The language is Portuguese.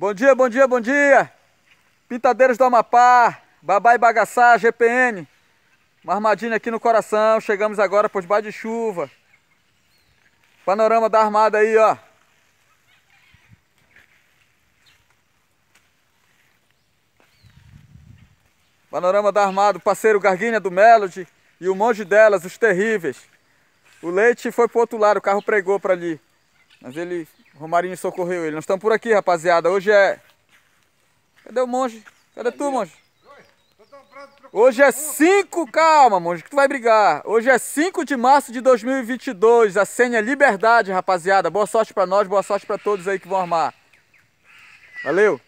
Bom dia, bom dia, bom dia. Pintadeiros do Amapá, Babá e Bagaçá, GPN. Uma armadilha aqui no coração. Chegamos agora por debaixo de chuva. Panorama da armada aí, ó. Panorama da armada, o parceiro Garguinha do Melody e o monge delas, os terríveis. O leite foi pro outro lado, o carro pregou para ali. Mas ele, Romarinho socorreu ele. Nós estamos por aqui, rapaziada. Hoje é... Cadê o monge? Cadê tu, monge? Hoje é 5, calma, monge, que tu vai brigar. Hoje é 5 de março de 2022. A senha é liberdade, rapaziada. Boa sorte para nós, boa sorte para todos aí que vão armar. Valeu!